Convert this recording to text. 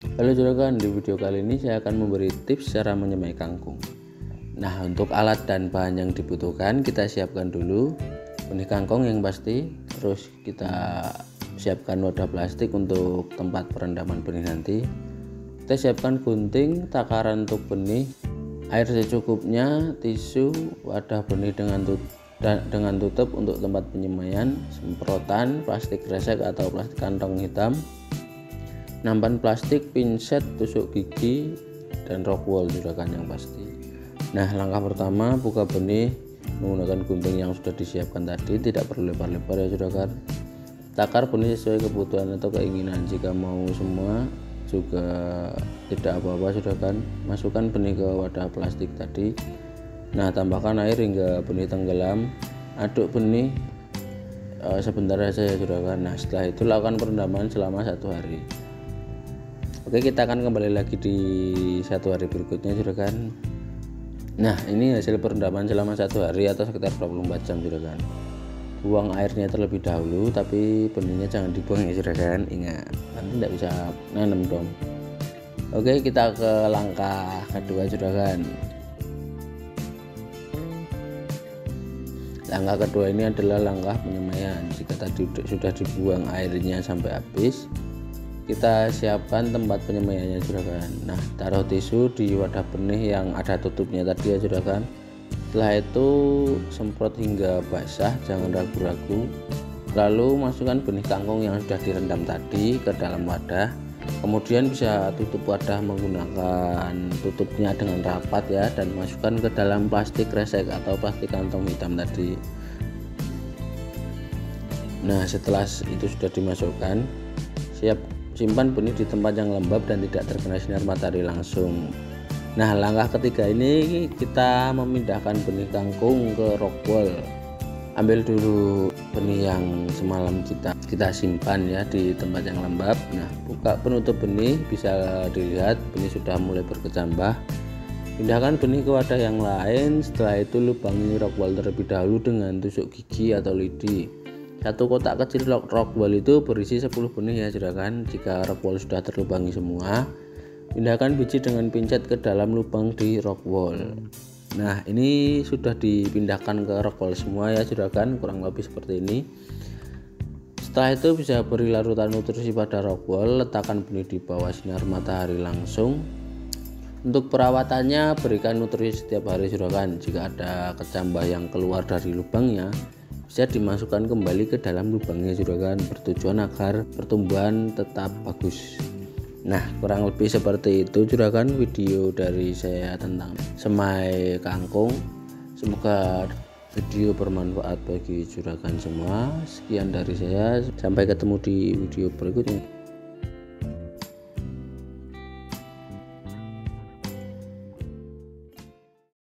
Halo juragan, di video kali ini saya akan memberi tips cara menyemai kangkung. Nah, untuk alat dan bahan yang dibutuhkan kita siapkan dulu benih kangkung yang pasti, terus kita siapkan wadah plastik untuk tempat perendaman benih nanti. Kita siapkan gunting, takaran untuk benih, air secukupnya, tisu, wadah benih dengan tutup dengan tutup untuk tempat penyemaian, semprotan, plastik resek atau plastik kantong hitam, nampan plastik, pinset, tusuk gigi, dan rock wool juga kan yang pasti. Nah, langkah pertama buka benih menggunakan gunting yang sudah disiapkan tadi, tidak perlu lebar-lebar ya sudah kan. Takar benih sesuai kebutuhan atau keinginan. Jika mau semua juga tidak apa-apa sudah kan. Masukkan benih ke wadah plastik tadi Nah, tambahkan air hingga benih tenggelam. Aduk benih e, sebentar saja ya juragan. Nah, setelah itu lakukan perendaman selama satu hari. Oke, kita akan kembali lagi di satu hari berikutnya juragan. Nah, ini hasil perendaman selama satu hari atau sekitar 24 jam juragan. Buang airnya terlebih dahulu, tapi benihnya jangan dibuang ya juragan. Ingat, nanti tidak bisa nanam dong. Oke, kita ke langkah kedua juragan. Langkah kedua ini adalah langkah penyemaian. Jika tadi sudah dibuang airnya sampai habis, kita siapkan tempat penyemaiannya juragan. Nah, taruh tisu di wadah benih yang ada tutupnya tadi ya juragan. Setelah itu semprot hingga basah, jangan ragu-ragu. Lalu masukkan benih kangkung yang sudah direndam tadi ke dalam wadah. Kemudian bisa tutup wadah menggunakan tutupnya dengan rapat ya dan masukkan ke dalam plastik resek atau plastik kantong hitam tadi. Nah, setelah itu sudah dimasukkan, siap simpan benih di tempat yang lembab dan tidak terkena sinar matahari langsung. Nah, langkah ketiga ini kita memindahkan benih kangkung ke rock wall ambil dulu benih yang semalam kita kita simpan ya di tempat yang lembab. Nah buka penutup benih bisa dilihat benih sudah mulai berkecambah. Pindahkan benih ke wadah yang lain setelah itu lubangi rockwall terlebih dahulu dengan tusuk gigi atau lidi satu kotak kecil rockwall itu berisi 10 benih ya sedangkan jika rockwall sudah terlubangi semua pindahkan biji dengan pincet ke dalam lubang di rockwall nah ini sudah dipindahkan ke rockwool semua ya sudah kan kurang lebih seperti ini. Setelah itu bisa beri larutan nutrisi pada rockwool letakkan benih di bawah sinar matahari langsung. Untuk perawatannya berikan nutrisi setiap hari sudah kan jika ada kecambah yang keluar dari lubangnya bisa dimasukkan kembali ke dalam lubangnya sudah kan bertujuan agar pertumbuhan tetap bagus Nah, kurang lebih seperti itu juragan video dari saya tentang semai kangkung. Semoga video bermanfaat bagi juragan semua. Sekian dari saya, sampai ketemu di video berikutnya.